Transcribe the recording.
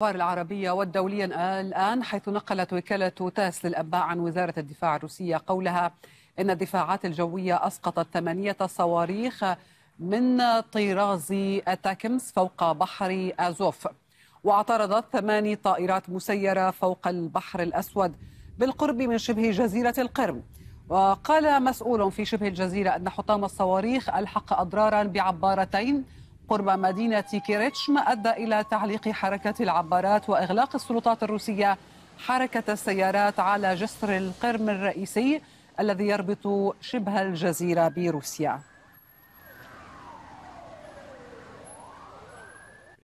الأخبار العربية والدولية الآن حيث نقلت وكالة تاس للأنباء عن وزارة الدفاع الروسية قولها إن الدفاعات الجوية أسقطت ثمانية صواريخ من طراز أتاكمس فوق بحر أزوف. واعترضت ثماني طائرات مسيرة فوق البحر الأسود بالقرب من شبه جزيرة القرم. وقال مسؤول في شبه الجزيرة أن حطام الصواريخ ألحق أضرارا بعبارتين قرب مدينة كيريتش ما أدى إلى تعليق حركة العبارات وإغلاق السلطات الروسية حركة السيارات على جسر القرم الرئيسي الذي يربط شبه الجزيرة بروسيا.